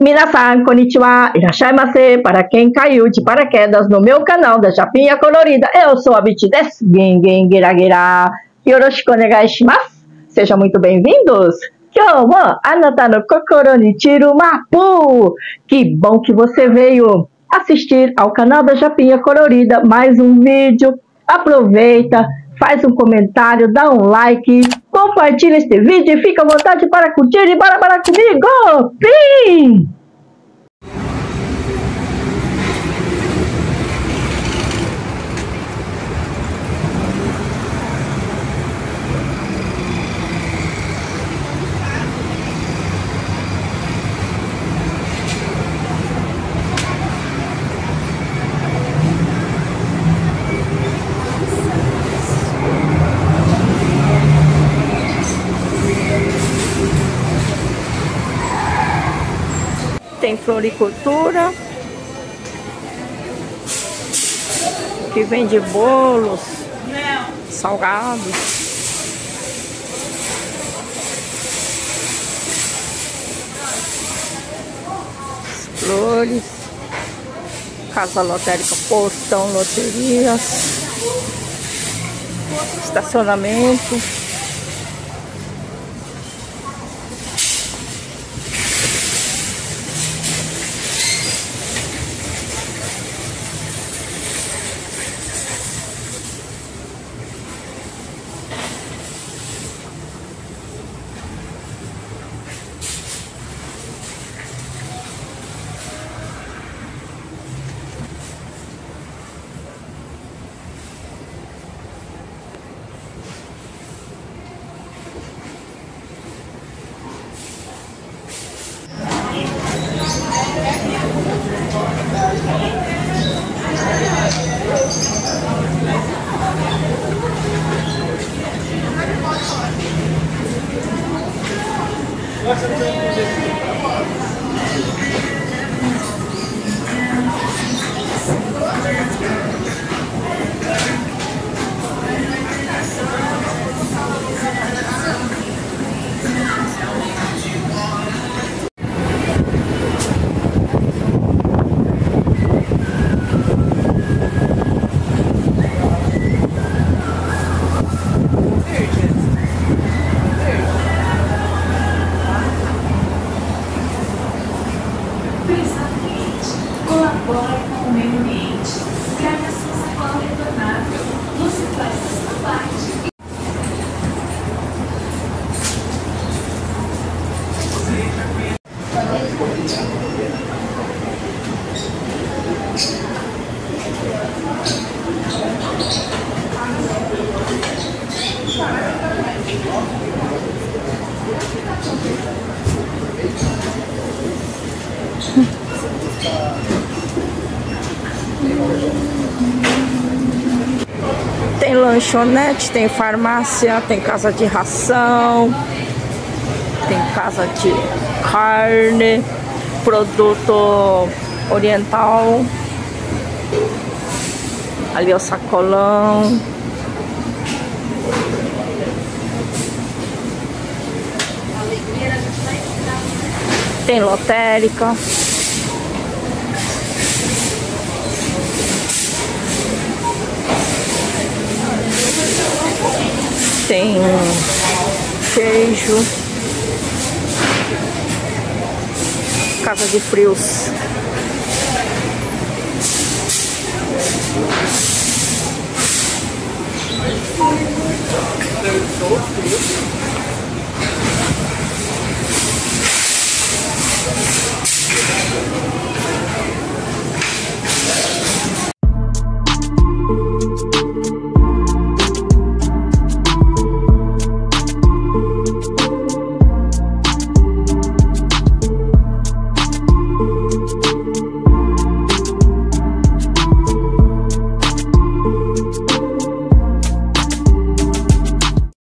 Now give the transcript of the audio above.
Minasan, konnichiwa, irashaimase, para quem caiu de paraquedas no meu canal da Japinha Colorida, eu sou a Biti desu, Gengen Gira Yoroshiku onegai sejam muito bem-vindos! Kyoumo, anata no kokoro ni chiru mapu! Que bom que você veio assistir ao canal da Japinha Colorida, mais um vídeo, aproveita, faz um comentário, dá um like, compartilha este vídeo e fica à vontade para curtir e para para comigo! Fim! Tem floricultura que vende bolos salgados. Flores casa lotérica postão loterias. Estacionamento What's the thing? Tem lanchonete, tem farmácia, tem casa de ração, tem casa de carne, produto oriental. Ali é o sacolão. Tem lotérica. Tem queijo. Casa de frios. Thank